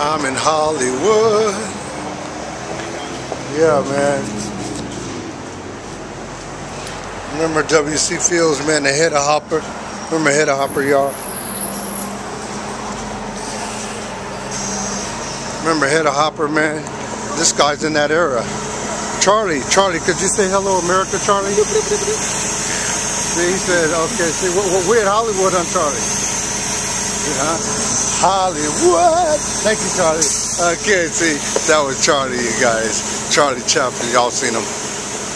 I'm in Hollywood. Yeah, man. Remember W.C. Fields, man, the Hedda Hopper? Remember Hedda Hopper, y'all? Remember Hedda Hopper, man? This guy's in that era. Charlie, Charlie, could you say hello, America, Charlie? see, he said, okay, see, we're at Hollywood on Charlie. Yeah, Hollywood. Thank you, Charlie. Uh, okay, see, that was Charlie, you guys. Charlie Chaplin, y'all seen him.